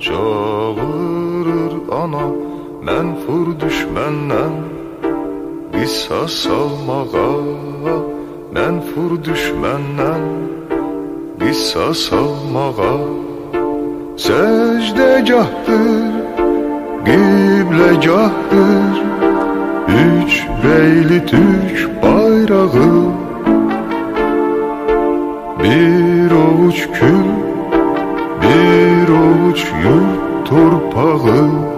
çağırır ana. Menfur düşmenden Qisas almağa Menfur düşmenden Qisas almağa Secdegahdır Qiblegahdır Üç reyli Türk bayrağı. Bir ovuç kül torpağı.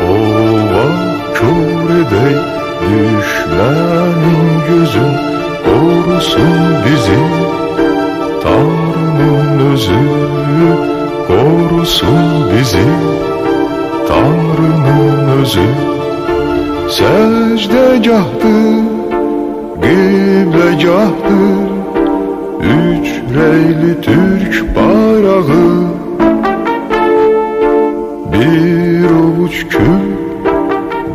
Ova kör edey düşmenin korusun bizi Tanrı'nın özü. Secdegahtır Giblegahtır üç reyli Türk bayrağı. Bir avuç kül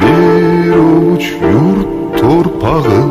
bir avuç yurt torpağı.